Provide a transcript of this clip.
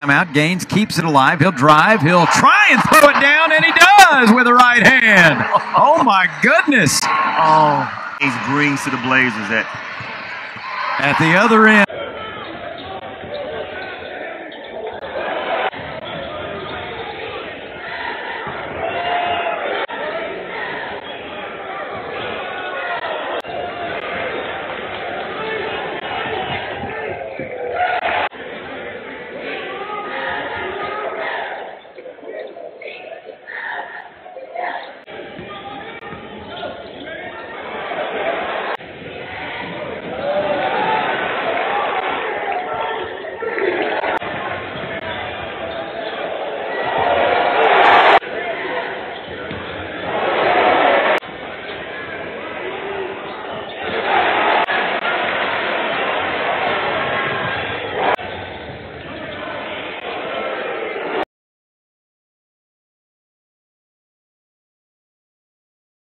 Out Gaines keeps it alive. He'll drive. He'll try and throw it down, and he does with the right hand. Oh my goodness! Oh, he brings to the Blazers at At the other end.